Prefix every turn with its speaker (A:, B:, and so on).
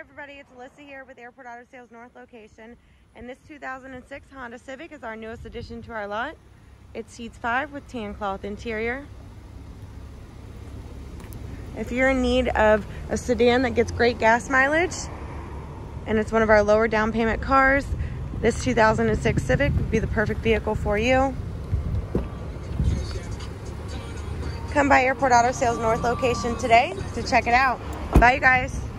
A: everybody, it's Alyssa here with Airport Auto Sales North location. And this 2006 Honda Civic is our newest addition to our lot. It seats five with tan cloth interior. If you're in need of a sedan that gets great gas mileage, and it's one of our lower down payment cars, this 2006 Civic would be the perfect vehicle for you. Come by Airport Auto Sales North location today to check it out. Bye, you guys.